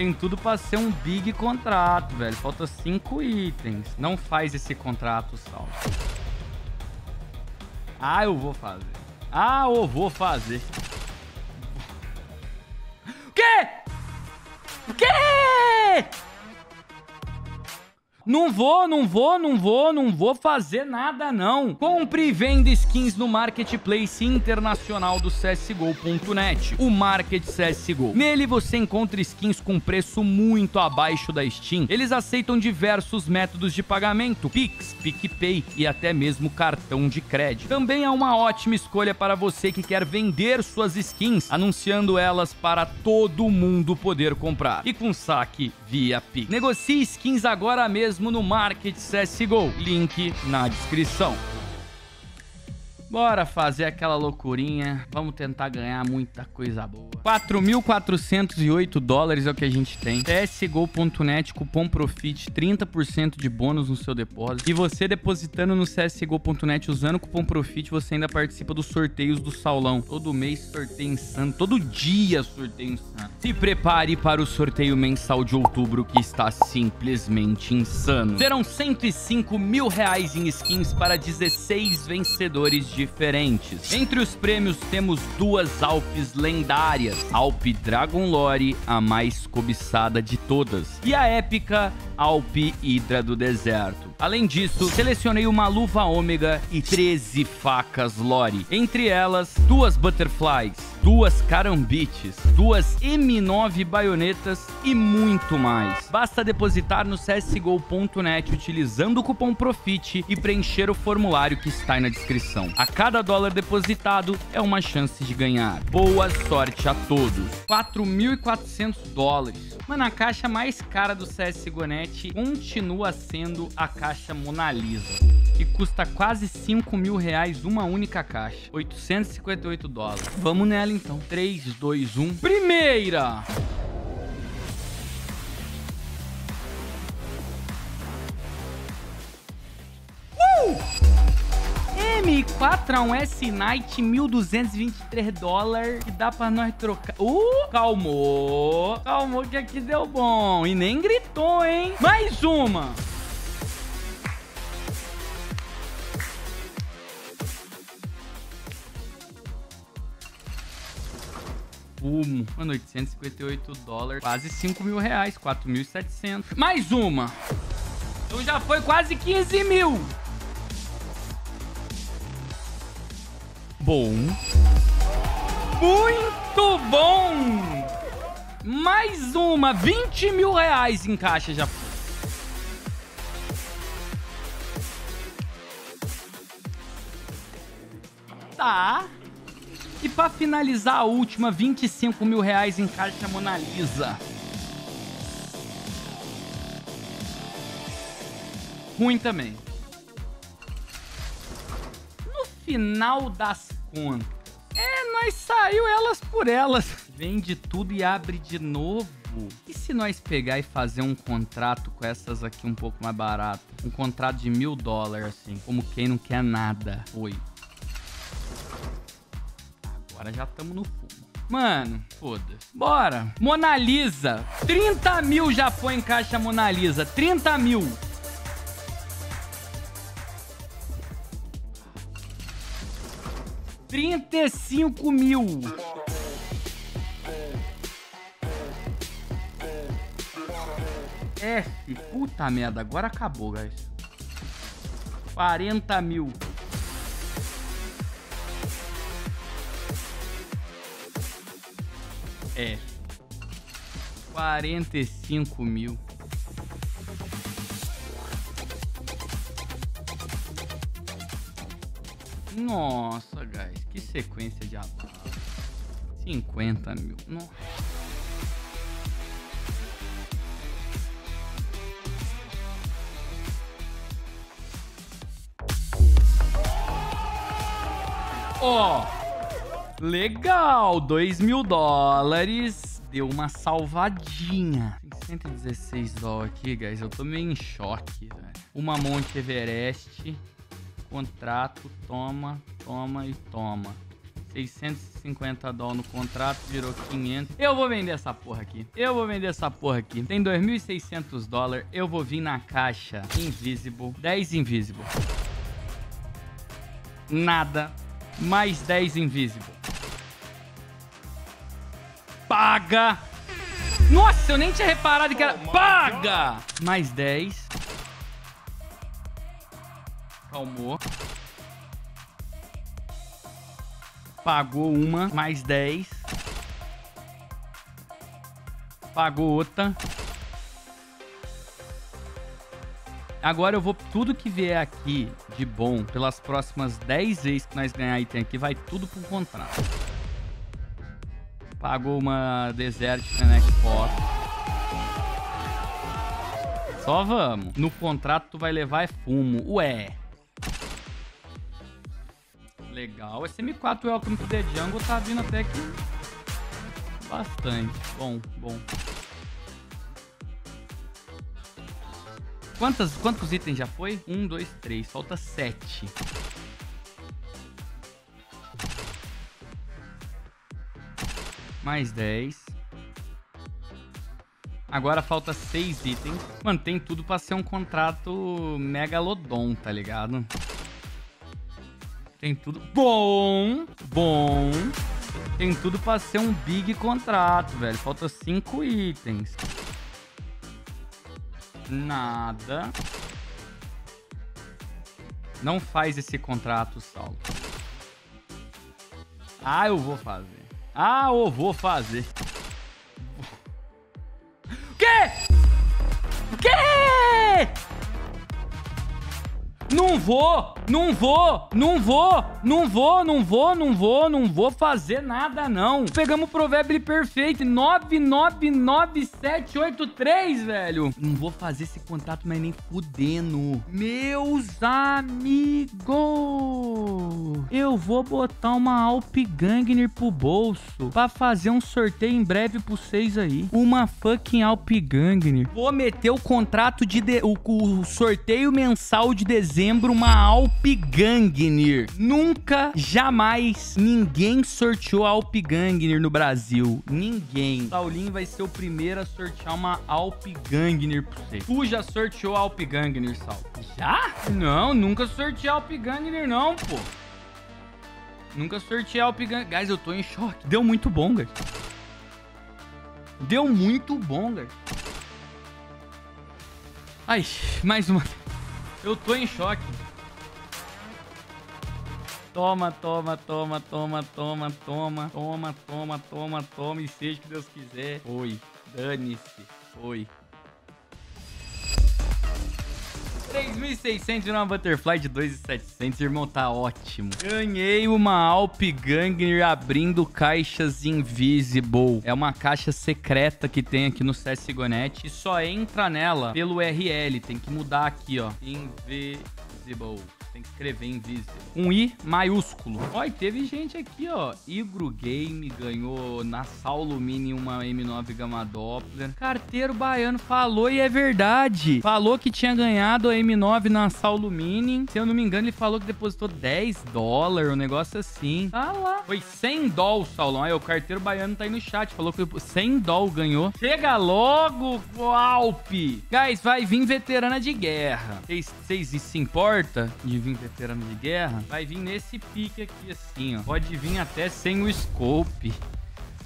Tem tudo pra ser um big contrato, velho. Falta cinco itens. Não faz esse contrato, Sal. Ah, eu vou fazer. Ah, eu vou fazer. Não vou, não vou, não vou, não vou fazer nada não. Compre e venda skins no Marketplace Internacional do CSGO.net, o Market CSGO. Nele você encontra skins com preço muito abaixo da Steam. Eles aceitam diversos métodos de pagamento, Pix, PicPay e até mesmo cartão de crédito. Também é uma ótima escolha para você que quer vender suas skins, anunciando elas para todo mundo poder comprar. E com saque via Pix. Negocie skins agora mesmo mesmo no Market CSGO. Link na descrição. Bora fazer aquela loucurinha. Vamos tentar ganhar muita coisa boa. 4.408 dólares é o que a gente tem. CSGO.net, cupom PROFIT, 30% de bônus no seu depósito. E você depositando no CSGO.net usando o cupom PROFIT, você ainda participa dos sorteios do Saulão. Todo mês sorteio insano. Todo dia sorteio insano. Se prepare para o sorteio mensal de outubro que está simplesmente insano. Serão 105 mil reais em skins para 16 vencedores de diferentes. Entre os prêmios temos duas Alpes lendárias, Alp Dragon Lore, a mais cobiçada de todas, e a épica Alpe Hidra do Deserto. Além disso, selecionei uma luva ômega e 13 facas Lore. Entre elas, duas Butterflies, duas Carambites, duas M9 baionetas e muito mais. Basta depositar no csgo.net utilizando o cupom PROFIT e preencher o formulário que está aí na descrição. A cada dólar depositado é uma chance de ganhar. Boa sorte a todos. 4.400 dólares. Mano, a caixa mais cara do CSGO.net continua sendo a caixa Mona Lisa, que custa quase 5 mil reais uma única caixa. 858 dólares. Vamos nela então. 3, 2, 1. Primeira! M4 a um S Night 1.223 dólares que dá pra nós trocar. Uh, calmou. Calmou que aqui deu bom. E nem gritou, hein? Mais uma. Fumo. Mano, 858 dólares. Quase 5 mil reais. 4.700. Mais uma. Então já foi quase 15 mil. Bom. Muito bom! Mais uma, 20 mil reais em caixa já. Tá. E pra finalizar a última, 25 mil reais em caixa Mona Lisa. Ruim também final das contas, é, nós saiu elas por elas. Vende tudo e abre de novo. E se nós pegar e fazer um contrato com essas aqui um pouco mais barato? Um contrato de mil dólares, assim, como quem não quer nada. Oi. Agora já estamos no fumo. Mano, foda-se. Bora. Mona Lisa. 30 mil já foi em caixa Mona Lisa. 30 mil. 35 mil. F, puta merda, agora acabou, guys. 40 mil. F. 45 mil. Nossa, guys, que sequência de abaixo. 50 mil. Nossa. Ó, oh, legal, 2 mil dólares, deu uma salvadinha. Tem 116 dólares aqui, guys, eu tô meio em choque, velho. Uma Monte Everest, contrato, toma, toma e toma. 650 dólares no contrato, virou 500. Eu vou vender essa porra aqui. Eu vou vender essa porra aqui. Tem 2.600 dólares. Eu vou vir na caixa Invisible. 10 Invisible. Nada. Mais 10 Invisible. Paga! Nossa, eu nem tinha reparado que era... Paga! Mais 10. Calmou. Pagou uma, mais 10. Pagou outra. Agora eu vou... Tudo que vier aqui de bom, pelas próximas 10 vezes que nós ganhar item aqui, vai tudo pro contrato. Pagou uma Desert na Xbox. Só vamos. No contrato tu vai levar é fumo. Ué. Legal. Esse M4 Welcome to the Jungle tá vindo até que... Bastante. Bom, bom. Quantas, quantos itens já foi? Um, dois, três. Falta sete. Mais dez. Agora falta seis itens. Mano, tem tudo pra ser um contrato megalodon, tá ligado? Tem tudo bom, bom. Tem tudo pra ser um big contrato, velho. Falta cinco itens. Nada. Não faz esse contrato, Saulo. Ah, eu vou fazer. Ah, eu vou fazer. Não vou! Não vou, não vou, não vou, não vou, não vou, não vou fazer nada, não. Pegamos o provérbio perfeito, 999783, velho. Não vou fazer esse contrato, mas nem fudendo. Meus amigos, eu vou botar uma Alp Gangner pro bolso pra fazer um sorteio em breve pro vocês aí. Uma fucking Alp Gangner. Vou meter o contrato de, de o, o sorteio mensal de dezembro, uma Alp Alpgangnir. Nunca, jamais, ninguém sorteou Alpgangnir no Brasil. Ninguém. Saulinho vai ser o primeiro a sortear uma Alpgangnir pra você. Tu já sorteou Alpgangnir, Sal? Já? Não, nunca sorteei Alpgangnir não, pô. Nunca sorteei Alpgangnir. Guys, eu tô em choque. Deu muito bom, guys. Deu muito bom, guys. Ai, mais uma. Eu tô em choque. Toma, toma, toma, toma, toma, toma, toma, toma, toma, toma, e seja o que Deus quiser. Foi. Dane-se. Foi. 3.600 numa Butterfly de 2.700, irmão, tá ótimo. Ganhei uma Alp Gangner abrindo caixas Invisible. É uma caixa secreta que tem aqui no CSGONET e só entra nela pelo URL. Tem que mudar aqui, ó. Invisible. Tem que escrever invisível. Um I maiúsculo. Ó, e teve gente aqui, ó. Igro Game ganhou na Saulo Mini uma M9 Gamma Doppler. Carteiro Baiano falou e é verdade. Falou que tinha ganhado a M9 na Saulo Mini. Se eu não me engano, ele falou que depositou 10 dólares, um negócio assim. Tá lá. Foi 100 dólares, Saulão. Aí o carteiro baiano tá aí no chat. Falou que 100 dólares ganhou. Chega logo, Alp. Guys, vai vir veterana de guerra. Vocês se importa de vir veterano de guerra, vai vir nesse pique aqui assim, ó. Pode vir até sem o scope.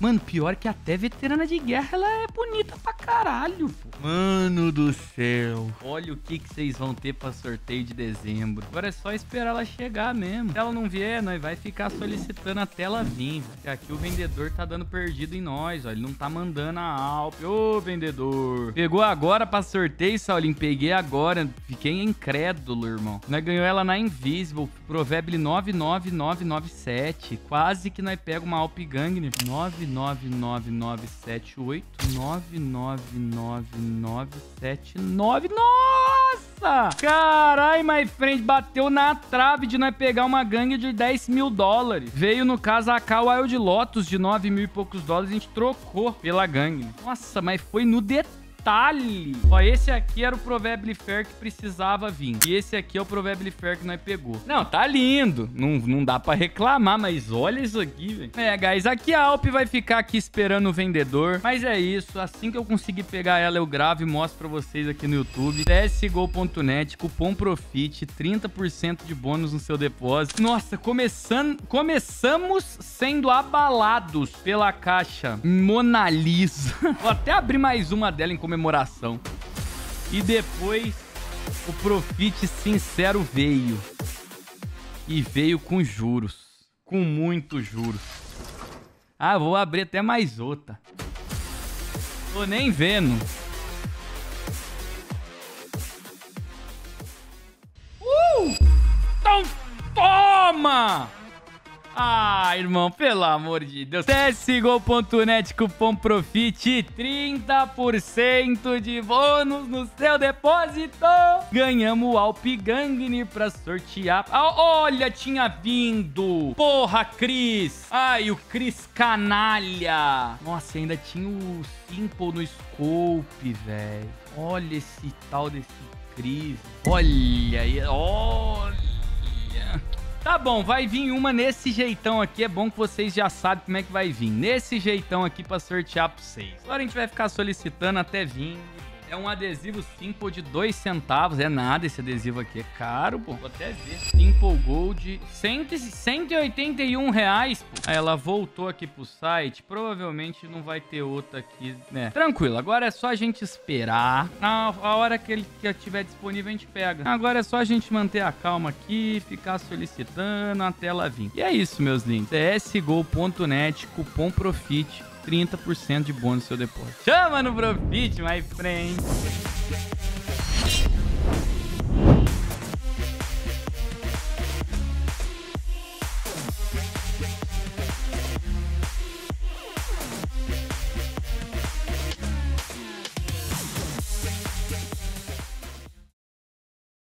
Mano, pior que até veterana de guerra, ela é bonita pra caralho, pô. Mano do céu. Olha o que vocês vão ter pra sorteio de dezembro. Agora é só esperar ela chegar mesmo. Se ela não vier, nós vai ficar solicitando até ela vir. Porque aqui o vendedor tá dando perdido em nós, ó. Ele não tá mandando a Alp. Ô, vendedor. Pegou agora pra sorteio, Saulinho. Peguei agora. Fiquei incrédulo, irmão. Nós ganhou ela na Invisible. Provérbio 99997. Quase que nós pega uma Alp Gangner. 9 99978 99979. Nossa! Carai, my friend, bateu na trave de nós pegar uma gangue de 10 mil dólares. Veio no caso a K Wild Lotus de 9 mil e poucos dólares. A gente trocou pela gangue. Nossa, mas foi no detalhe detalhe. Ó, esse aqui era o Probably Fair que precisava vir. E esse aqui é o Probably Fair que nós pegou. Não, tá lindo. Não, não dá pra reclamar, mas olha isso aqui, velho. É, guys, aqui a Alp vai ficar aqui esperando o vendedor. Mas é isso. Assim que eu conseguir pegar ela, eu gravo e mostro pra vocês aqui no YouTube. csgo.net, cupom PROFIT, 30% de bônus no seu depósito. Nossa, começando, começamos sendo abalados pela caixa Mona Lisa. Vou até abrir mais uma dela em comemoração. E depois o Profit Sincero veio. E veio com juros. Com muitos juros. Ah, vou abrir até mais outra. Tô nem vendo. Uh! Então toma! Ah, irmão, pelo amor de Deus. CSGO.net, cupom PROFIT, 30% de bônus no seu depósito. Ganhamos o Alp Gangnir pra sortear. Ah, olha, tinha vindo. Porra, Cris. Ai, o Cris canalha. Nossa, ainda tinha o Simple no scope, velho. Olha esse tal desse Cris. Olha olha. Tá bom, vai vir uma nesse jeitão aqui. É bom que vocês já sabem como é que vai vir. Nesse jeitão aqui pra sortear pra vocês. Agora a gente vai ficar solicitando até vir. É um adesivo Simple de 2 centavos. É nada esse adesivo aqui. É caro, pô. Vou até ver. Simple Gold. 100, 181 reais, pô. Ela voltou aqui pro site. Provavelmente não vai ter outra aqui, né? Tranquilo. Agora é só a gente esperar. A, a hora que ele que tiver disponível, a gente pega. Agora é só a gente manter a calma aqui. Ficar solicitando até ela vir. E é isso, meus links. csgo.net. Cupom PROFIT. 30% de bônus no seu depósito. Chama no Profit, my friend.